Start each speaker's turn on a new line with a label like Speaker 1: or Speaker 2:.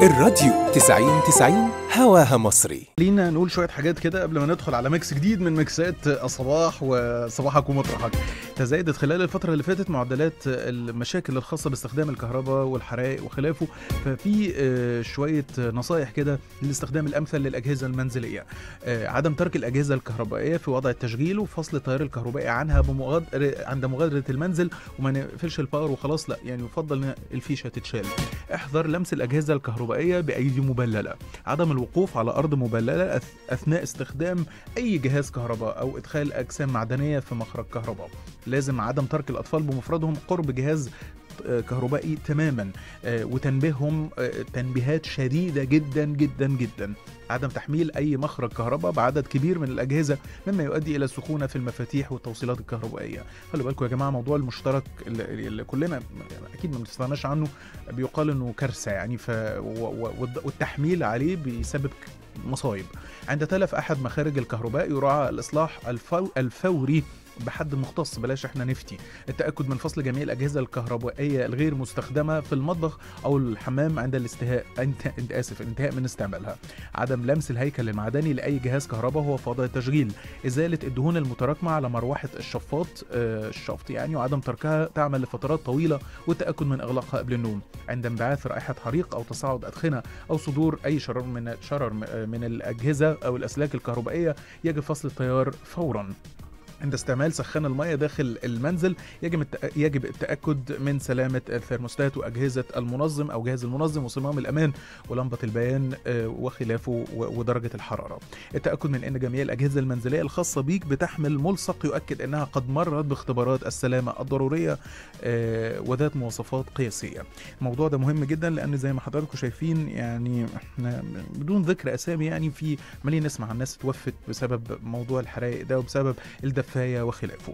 Speaker 1: الراديو 90 90 هواها مصري.
Speaker 2: خلينا نقول شوية حاجات كده قبل ما ندخل على mix جديد من mix ات الصباح وصباحك ومطرحك تزايدت خلال الفترة اللي فاتت معدلات المشاكل الخاصة باستخدام الكهرباء والحرائق وخلافه ففي آه، شوية نصايح كده للاستخدام الأمثل للأجهزة المنزلية. آه، عدم ترك الأجهزة الكهربائية في وضع التشغيل وفصل التيار الكهربائي عنها بمغادر عند مغادرة المنزل وما نقفلش ال power وخلاص لا يعني يفضل إن الفيشة تتشال. احذر لمس الأجهزة الكهربائية بايدي مبللة. عدم الوقوف على أرض مبللة أث- أثناء استخدام أي جهاز كهرباء أو إدخال أجسام معدنية في مخرج كهرباء. لازم عدم ترك الأطفال بمفردهم قرب جهاز كهربائي تماما آه، وتنبيههم آه، تنبيهات شديدة جدا جدا جدا. عدم تحميل أي مخرج كهرباء بعدد كبير من الأجهزة مما يؤدي إلى سخونة في المفاتيح والتوصيلات الكهربائية. خلوا بالكم يا جماعة موضوع المشترك اللي, كلنا أكيد ما بنستغناش عنه بيقال إنه كارثة يعني ف والتحميل عليه بيسبب مصايب. عند تلف أحد مخارج الكهرباء يراعى الإصلاح الفو الفوري بحد مختص بلاش إحنا نفتي. التأكد من فصل جميع الأجهزة الكهربائية الغير مستخدمة في المطبخ أو الحمام عند الاستهاء انت انت آسف الانتهاء من استعمالها. عدم لمس الهيكل المعدني لأي جهاز كهرباء في وضع التشغيل إزالة الدهون المتراكمة على مروحة الشفاط آه، الشفط يعني وعدم تركها تعمل لفترات طويلة والتأكد من إغلاقها قبل النوم. عند انبعاث رائحة حريق أو تصاعد أدخنة أو صدور أي شرر من شرر من الأجهزة أو الأسلاك الكهربائية يجب فصل التيار فورا. عند استعمال سخان المياه داخل المنزل يجب. يجب التأكد من سلامة الثرموستات وأجهزة المنظم أو جهاز المنظم وصمام الأمان ولمبة البيان آه، وخلافه ودرجة الحرارة. التأكد من أن جميع الأجهزة المنزلية الخاصة بيك بتحمل ملصق يؤكد أنها قد مرت باختبارات السلامة الضرورية آه، وذات مواصفات قياسية. الموضوع ده مهم جدا لأن زي ما حضراتكم شايفين يعني إحنا بدون ذكر أسامي يعني في عمالين نسمع عن ناس توفت بسبب موضوع الحرائق ده وبسبب الدفاية وخلافه.